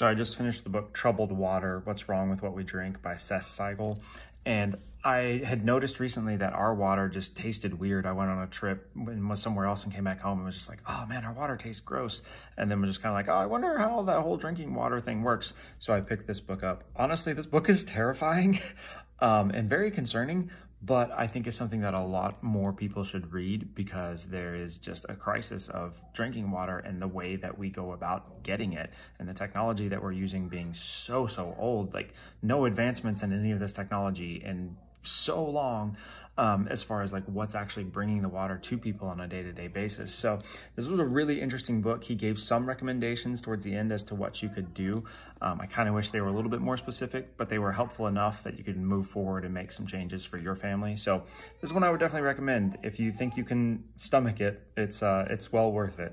So I just finished the book Troubled Water, What's Wrong with What We Drink by Seth Siegel. And I had noticed recently that our water just tasted weird. I went on a trip and was somewhere else and came back home and was just like, oh man, our water tastes gross. And then was just kind of like, oh, I wonder how that whole drinking water thing works. So I picked this book up. Honestly, this book is terrifying um, and very concerning, but I think it's something that a lot more people should read because there is just a crisis of drinking water and the way that we go about getting it and the technology that we're using being so, so old, like no advancements in any of this technology and so long um, as far as like what's actually bringing the water to people on a day-to-day -day basis. So this was a really interesting book. He gave some recommendations towards the end as to what you could do. Um, I kind of wish they were a little bit more specific, but they were helpful enough that you could move forward and make some changes for your family. So this is one I would definitely recommend. If you think you can stomach it, it's, uh, it's well worth it.